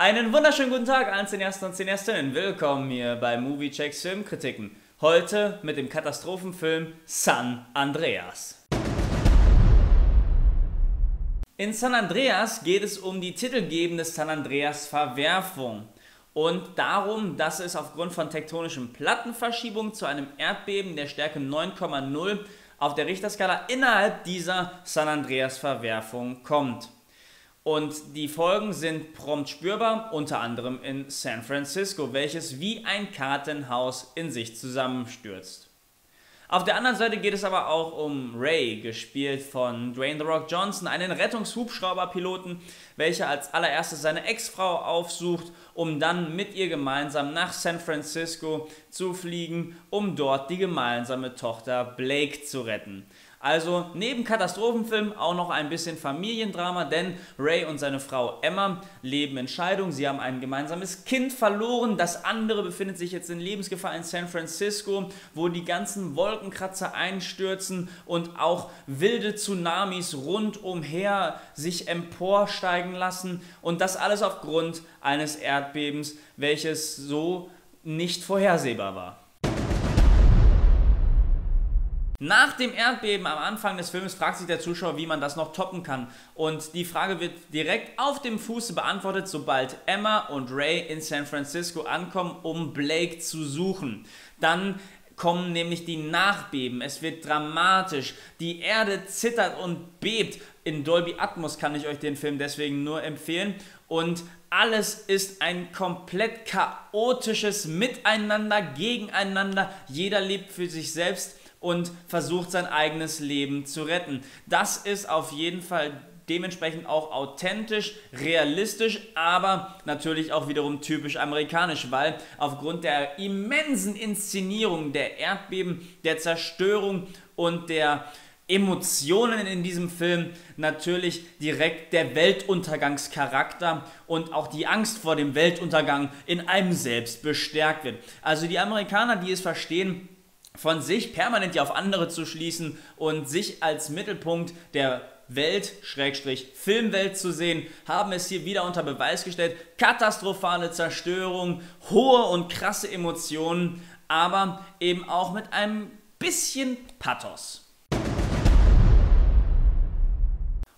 Einen wunderschönen guten Tag allen Cineasten und Cineastinnen. Willkommen hier bei Movie Checks Filmkritiken. Heute mit dem Katastrophenfilm San Andreas. In San Andreas geht es um die titelgebende San Andreas Verwerfung und darum, dass es aufgrund von tektonischen Plattenverschiebungen zu einem Erdbeben der Stärke 9,0 auf der Richterskala innerhalb dieser San Andreas Verwerfung kommt. Und die Folgen sind prompt spürbar, unter anderem in San Francisco, welches wie ein Kartenhaus in sich zusammenstürzt. Auf der anderen Seite geht es aber auch um Ray, gespielt von Dwayne The Rock Johnson, einen Rettungshubschrauberpiloten, welcher als allererstes seine Ex-Frau aufsucht, um dann mit ihr gemeinsam nach San Francisco zu fliegen, um dort die gemeinsame Tochter Blake zu retten. Also neben Katastrophenfilm auch noch ein bisschen Familiendrama, denn Ray und seine Frau Emma leben in Scheidung. Sie haben ein gemeinsames Kind verloren. Das andere befindet sich jetzt in Lebensgefahr in San Francisco, wo die ganzen Wolkenkratzer einstürzen und auch wilde Tsunamis rundumher sich emporsteigen lassen. Und das alles aufgrund eines Erdbebens, welches so nicht vorhersehbar war. Nach dem Erdbeben am Anfang des Films fragt sich der Zuschauer, wie man das noch toppen kann. Und die Frage wird direkt auf dem Fuße beantwortet, sobald Emma und Ray in San Francisco ankommen, um Blake zu suchen. Dann kommen nämlich die Nachbeben. Es wird dramatisch. Die Erde zittert und bebt. In Dolby Atmos kann ich euch den Film deswegen nur empfehlen. Und alles ist ein komplett chaotisches Miteinander, gegeneinander. Jeder lebt für sich selbst und versucht sein eigenes Leben zu retten. Das ist auf jeden Fall dementsprechend auch authentisch, realistisch, aber natürlich auch wiederum typisch amerikanisch, weil aufgrund der immensen Inszenierung der Erdbeben, der Zerstörung und der Emotionen in diesem Film natürlich direkt der Weltuntergangscharakter und auch die Angst vor dem Weltuntergang in einem selbst bestärkt wird. Also die Amerikaner, die es verstehen, von sich permanent ja auf andere zu schließen und sich als Mittelpunkt der Welt, Schrägstrich Filmwelt zu sehen, haben es hier wieder unter Beweis gestellt. Katastrophale Zerstörung, hohe und krasse Emotionen, aber eben auch mit einem bisschen Pathos.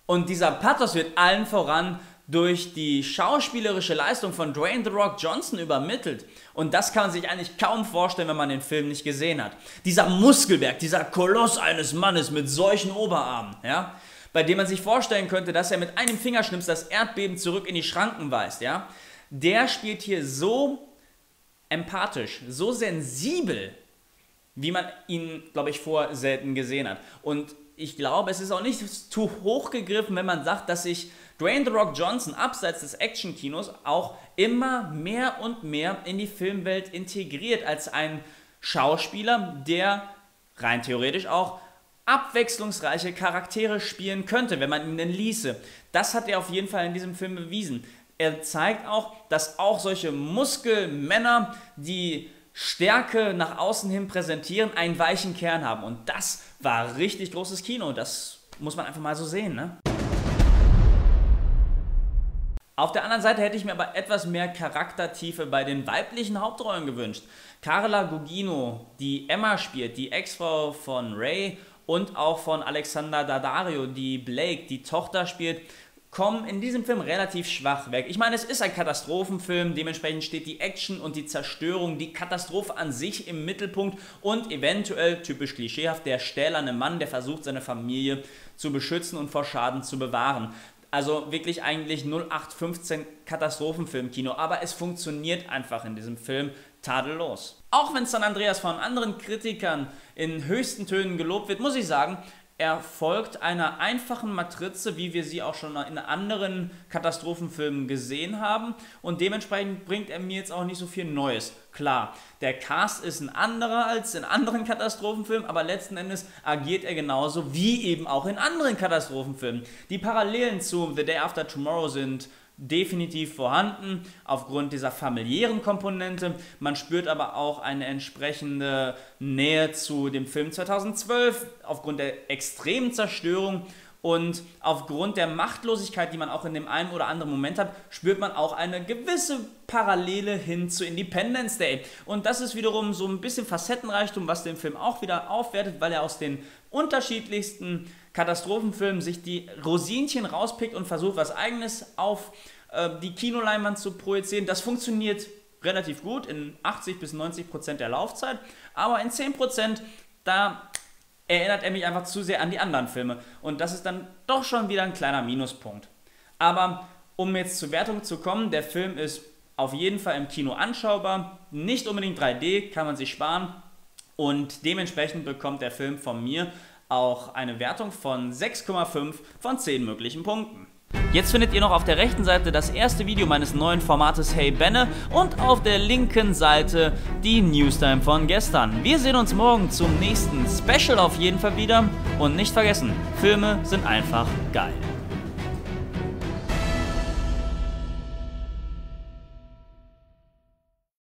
Und dieser Pathos wird allen voran durch die schauspielerische Leistung von Dwayne The Rock Johnson übermittelt. Und das kann man sich eigentlich kaum vorstellen, wenn man den Film nicht gesehen hat. Dieser Muskelberg, dieser Koloss eines Mannes mit solchen Oberarmen, ja, bei dem man sich vorstellen könnte, dass er mit einem Fingerschnips das Erdbeben zurück in die Schranken weist, ja, der spielt hier so empathisch, so sensibel, wie man ihn, glaube ich, vor selten gesehen hat. Und ich glaube, es ist auch nicht zu hoch gegriffen, wenn man sagt, dass sich Dwayne The Rock Johnson abseits des Actionkinos auch immer mehr und mehr in die Filmwelt integriert als ein Schauspieler, der rein theoretisch auch abwechslungsreiche Charaktere spielen könnte, wenn man ihn denn ließe. Das hat er auf jeden Fall in diesem Film bewiesen. Er zeigt auch, dass auch solche Muskelmänner, die Stärke nach außen hin präsentieren, einen weichen Kern haben. Und das war richtig großes Kino. Das muss man einfach mal so sehen. Ne? Auf der anderen Seite hätte ich mir aber etwas mehr Charaktertiefe bei den weiblichen Hauptrollen gewünscht. Carla Gugino, die Emma spielt, die Ex-Frau von Ray und auch von Alexander Daddario, die Blake, die Tochter spielt, kommen in diesem Film relativ schwach weg. Ich meine, es ist ein Katastrophenfilm, dementsprechend steht die Action und die Zerstörung, die Katastrophe an sich im Mittelpunkt und eventuell, typisch klischeehaft, der stählerne Mann, der versucht, seine Familie zu beschützen und vor Schaden zu bewahren. Also wirklich eigentlich 0815 Katastrophenfilm-Kino, aber es funktioniert einfach in diesem Film tadellos. Auch wenn San Andreas von anderen Kritikern in höchsten Tönen gelobt wird, muss ich sagen, er folgt einer einfachen Matrize, wie wir sie auch schon in anderen Katastrophenfilmen gesehen haben. Und dementsprechend bringt er mir jetzt auch nicht so viel Neues. Klar, der Cast ist ein anderer als in anderen Katastrophenfilmen, aber letzten Endes agiert er genauso wie eben auch in anderen Katastrophenfilmen. Die Parallelen zu The Day After Tomorrow sind definitiv vorhanden aufgrund dieser familiären Komponente. Man spürt aber auch eine entsprechende Nähe zu dem Film 2012 aufgrund der extremen Zerstörung Und aufgrund der Machtlosigkeit, die man auch in dem einen oder anderen Moment hat, spürt man auch eine gewisse Parallele hin zu Independence Day. Und das ist wiederum so ein bisschen Facettenreichtum, was den Film auch wieder aufwertet, weil er aus den unterschiedlichsten Katastrophenfilmen sich die Rosinchen rauspickt und versucht, was eigenes auf äh, die Kinoleinwand zu projizieren. Das funktioniert relativ gut in 80 bis 90 Prozent der Laufzeit, aber in 10 Prozent, da erinnert er mich einfach zu sehr an die anderen Filme. Und das ist dann doch schon wieder ein kleiner Minuspunkt. Aber um jetzt zur Wertung zu kommen, der Film ist auf jeden Fall im Kino anschaubar. Nicht unbedingt 3D, kann man sich sparen. Und dementsprechend bekommt der Film von mir auch eine Wertung von 6,5 von 10 möglichen Punkten. Jetzt findet ihr noch auf der rechten Seite das erste Video meines neuen Formates Hey Benne und auf der linken Seite die Newstime von gestern. Wir sehen uns morgen zum nächsten Special auf jeden Fall wieder und nicht vergessen, Filme sind einfach geil.